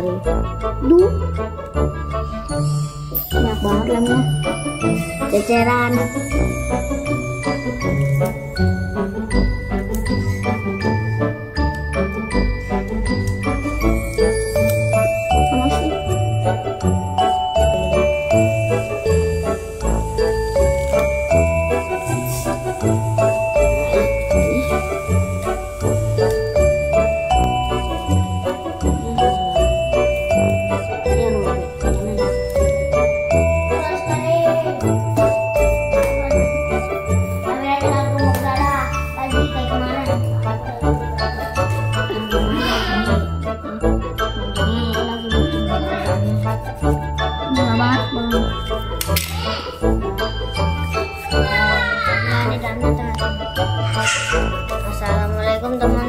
kali duh. Banyak banget lemnya. Ceceran. 감사합니다.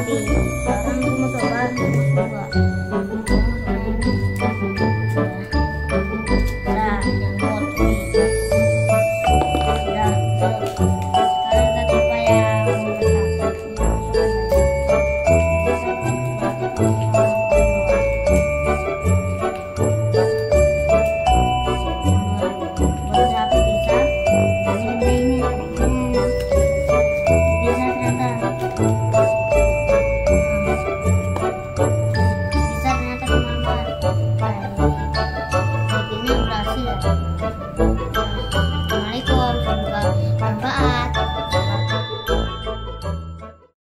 比谢谢